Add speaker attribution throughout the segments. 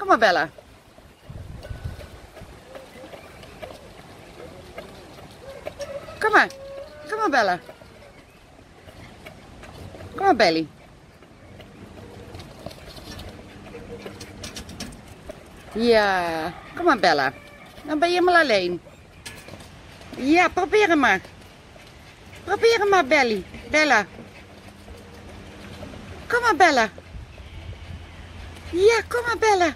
Speaker 1: Kom maar, Bella. Kom maar. Kom maar, Bella. Kom maar, Belly. Ja, kom maar, Bella. Dan ben je helemaal alleen. Ja, probeer hem maar. Probeer hem maar, Belly. Bella. Kom maar, Bella. Ja, kom maar, Bella.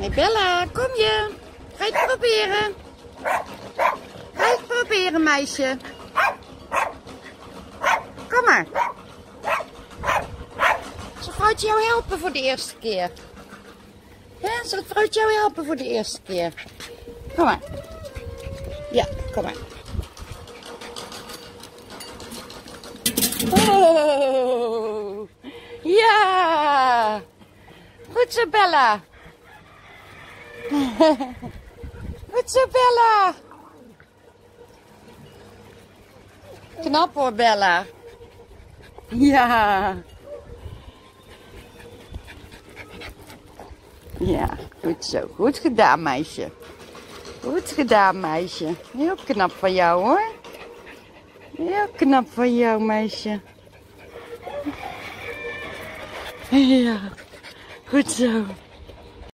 Speaker 1: Nee, Bella, kom je. Ga je het proberen? Ga je het proberen, meisje? Kom maar. Zal vrouwtje jou helpen voor de eerste keer? Ja, zal het vrouwtje jou helpen voor de eerste keer? Kom maar. Ja, kom maar. Oh, ja. Goed zo, Bella. Goed zo, Bella. Knap hoor, Bella. Ja. Ja, goed zo. Goed gedaan, meisje. Goed gedaan, meisje. Heel knap van jou, hoor. Heel knap van jou, meisje. Ja, goed zo.